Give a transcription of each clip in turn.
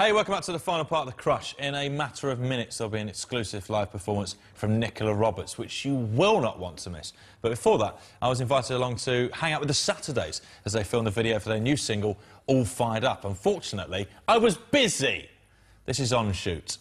Hey, welcome back to the final part of The Crush. In a matter of minutes, there'll be an exclusive live performance from Nicola Roberts, which you will not want to miss. But before that, I was invited along to hang out with the Saturdays as they filmed the video for their new single, All Fired Up. Unfortunately, I was busy. This is on shoot.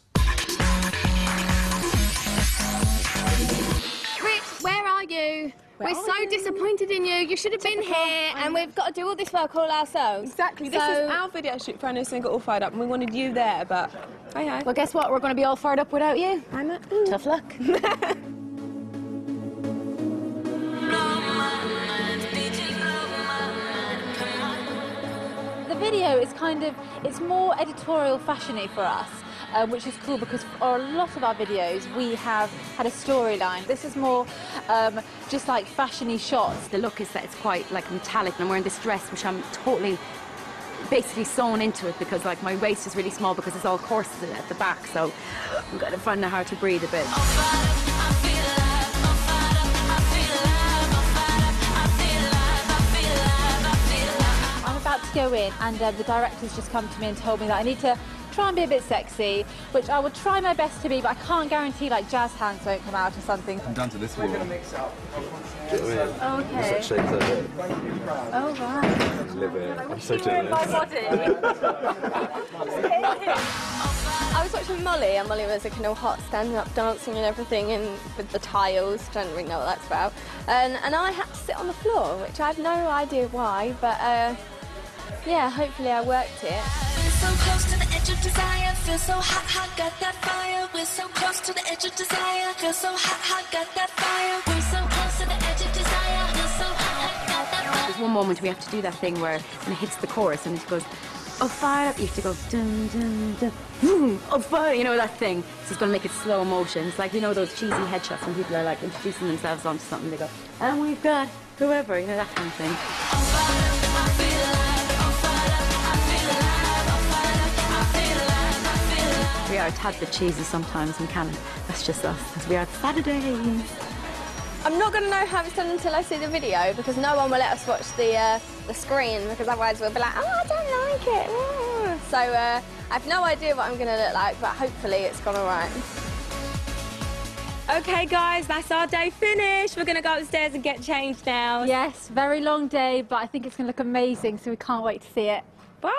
Where We're so you? disappointed in you. You should have been here, and we've got to do all this work all ourselves. Exactly. This is our video shoot for our new single, All Fired Up, and we wanted you there, but hey, hey. Well, guess what? We're going to be all fired up without you. I'm it. Tough luck. The video is kind of, it's more editorial fashiony for us. Um, which is cool because for a lot of our videos we have had a storyline. This is more um, just like fashiony shots. The look is that it's quite like metallic and I'm wearing this dress which I'm totally basically sewn into it because like my waist is really small because it's all corseted at the back so I'm gonna find it hard to breathe a bit. I'm about to go in and uh, the director's just come to me and told me that I need to try and be a bit sexy, which I will try my best to be, but I can't guarantee like jazz hands don't come out or something. I'm down to this wall. Oh, okay. Shapes like it. Oh, right. Live it. I'm so You're my body. I was watching Mollie, and Mollie was looking all hot, standing up, dancing and everything, and with the tiles. Don't really know what that's about. And, and I had to sit on the floor, which I have no idea why, but uh, yeah, hopefully I worked it. We're so close to the edge of desire, feel so hot, hot, got that fire. We're so close to the edge of desire, feel so hot, hot, got that fire. We're so close to the edge of desire, feel so hot, hot, got that fire. There's one moment we have to do that thing where when it hits the chorus and it goes oh fire up you have to go dun dun dun. Boom oh fire you know that thing. So it's going to make it slow motion. It's like you know those cheesy headshots when people are like introducing themselves onto something they go and we've got whoever you know that kind of thing oh, we are a tad bit cheesy sometimes in can that's just us because we are Saturdays I'm not going to know how it's done until I see the video because no one will let us watch the uh, the screen because otherwise we'll be like, oh, I don't like it. So uh, I have no idea what I'm going to look like, but hopefully it's gone all right. Okay, guys, that's our day finished. We're gonna go upstairs and get changed now. Yes, very long day, but I think it's going to look amazing, so we can't wait to see it. Bye.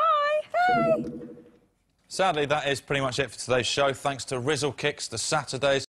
Bye. Sadly, that is pretty much it for today's show. Thanks to Rizzle Kicks, the Saturdays.